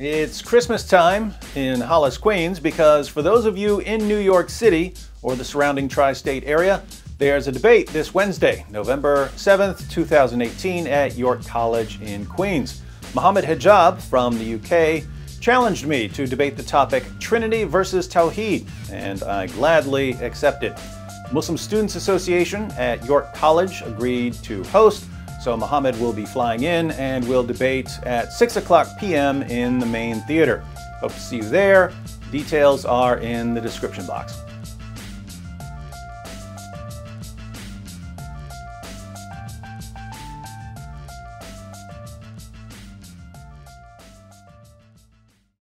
It's Christmas time in Hollis, Queens, because for those of you in New York City or the surrounding tri state area, there's a debate this Wednesday, November 7th, 2018, at York College in Queens. Mohammed Hijab from the UK challenged me to debate the topic Trinity versus Tawheed, and I gladly accepted. Muslim Students Association at York College agreed to host so Mohammed will be flying in and we'll debate at 6 o'clock p.m. in the main theater. Hope to see you there. Details are in the description box.